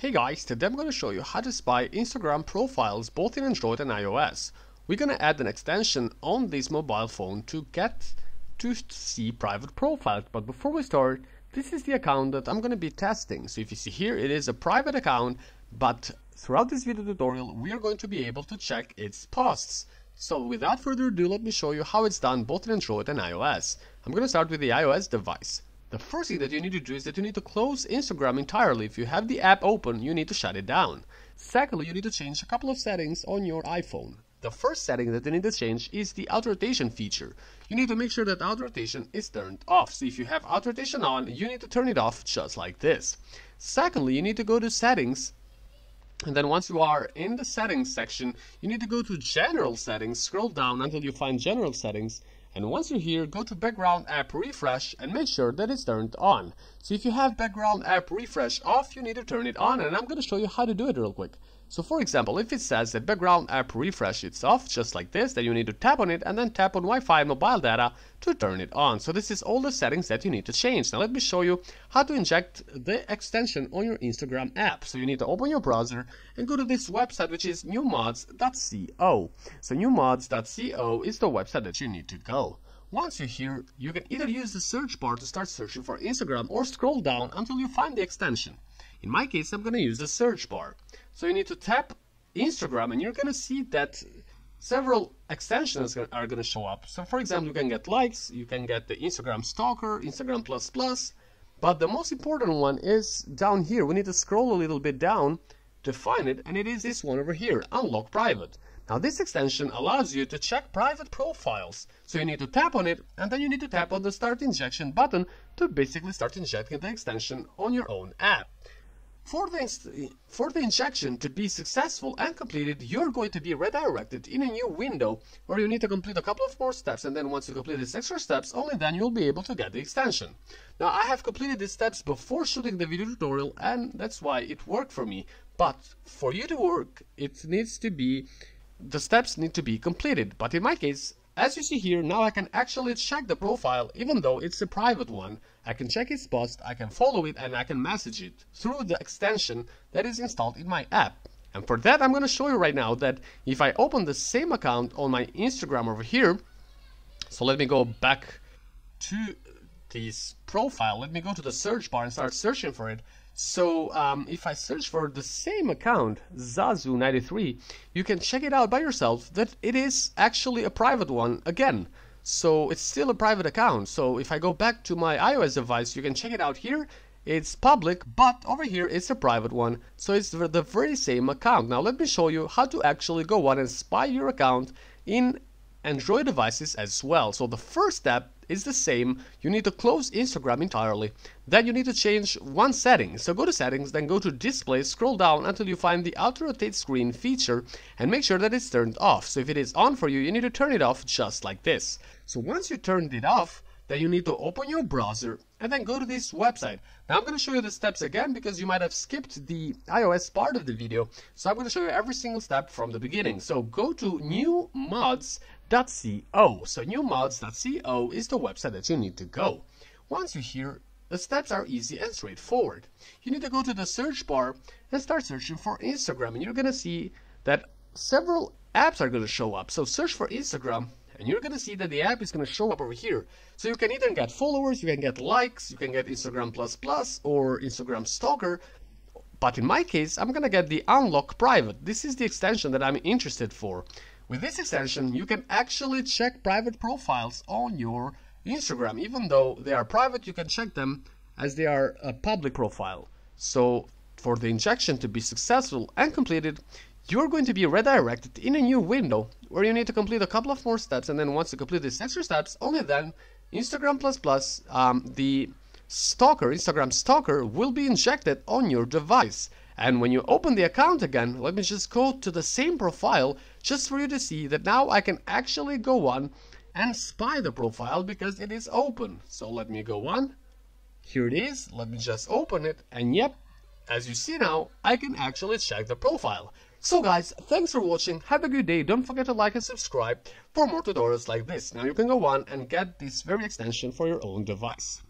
Hey guys, today I'm going to show you how to spy Instagram profiles both in Android and iOS. We're going to add an extension on this mobile phone to get to see private profiles. But before we start, this is the account that I'm going to be testing. So if you see here, it is a private account, but throughout this video tutorial, we are going to be able to check its posts. So without further ado, let me show you how it's done both in Android and iOS. I'm going to start with the iOS device. The first thing that you need to do is that you need to close Instagram entirely. If you have the app open, you need to shut it down. Secondly, you need to change a couple of settings on your iPhone. The first setting that you need to change is the auto rotation feature. You need to make sure that auto rotation is turned off. So if you have auto rotation on, you need to turn it off just like this. Secondly, you need to go to settings and then once you are in the settings section, you need to go to general settings, scroll down until you find general settings, and once you're here, go to background app refresh and make sure that it's turned on. So if you have background app refresh off, you need to turn it on and I'm going to show you how to do it real quick. So for example, if it says that background app refresh is off, just like this, then you need to tap on it and then tap on Wi-Fi mobile data to turn it on. So this is all the settings that you need to change. Now let me show you how to inject the extension on your Instagram app. So you need to open your browser and go to this website, which is newmods.co. So newmods.co is the website that you need to go. Once you're here, you can either use the search bar to start searching for Instagram or scroll down until you find the extension. In my case, I'm going to use the search bar. So you need to tap Instagram and you're going to see that several extensions are going to show up. So for example, you can get likes, you can get the Instagram stalker, Instagram plus plus, but the most important one is down here. We need to scroll a little bit down to find it, and it is this one over here, unlock private. Now this extension allows you to check private profiles. So you need to tap on it, and then you need to tap on the start injection button to basically start injecting the extension on your own app. For the, for the injection to be successful and completed, you're going to be redirected in a new window where you need to complete a couple of more steps and then once you complete these extra steps, only then you'll be able to get the extension. Now I have completed these steps before shooting the video tutorial and that's why it worked for me. But for you to work, it needs to be, the steps need to be completed. But in my case, as you see here, now I can actually check the profile even though it's a private one. I can check its post, I can follow it and I can message it through the extension that is installed in my app. And for that I'm going to show you right now that if I open the same account on my Instagram over here, so let me go back to this profile, let me go to the search bar and start searching for it. So um, if I search for the same account, Zazu93, you can check it out by yourself that it is actually a private one again. So it's still a private account. So if I go back to my iOS device, you can check it out here. It's public, but over here it's a private one. So it's the very same account. Now let me show you how to actually go on and spy your account in Android devices as well. So the first step is the same. You need to close Instagram entirely. Then you need to change one setting. So go to settings, then go to display, scroll down until you find the auto rotate screen feature and make sure that it's turned off. So if it is on for you, you need to turn it off just like this. So once you turned it off, then you need to open your browser and then go to this website. Now I'm going to show you the steps again because you might have skipped the iOS part of the video. So I'm going to show you every single step from the beginning. So go to newmods.co. So newmods.co is the website that you need to go. Once you're here, the steps are easy and straightforward. You need to go to the search bar and start searching for Instagram and you're going to see that several apps are going to show up. So search for Instagram and you're going to see that the app is going to show up over here. So you can either get followers, you can get likes, you can get Instagram plus plus or Instagram stalker. But in my case, I'm going to get the unlock private. This is the extension that I'm interested for. With this extension, you can actually check private profiles on your Instagram. Even though they are private, you can check them as they are a public profile. So for the injection to be successful and completed, you're going to be redirected in a new window where you need to complete a couple of more steps and then once you complete these extra steps only then Instagram plus plus um, the stalker Instagram stalker will be injected on your device. And when you open the account again let me just go to the same profile just for you to see that now I can actually go on and spy the profile because it is open. So let me go on. Here it is. Let me just open it. And yep as you see now I can actually check the profile so guys, thanks for watching, have a good day, don't forget to like and subscribe for more tutorials like this. Now you can go on and get this very extension for your own device.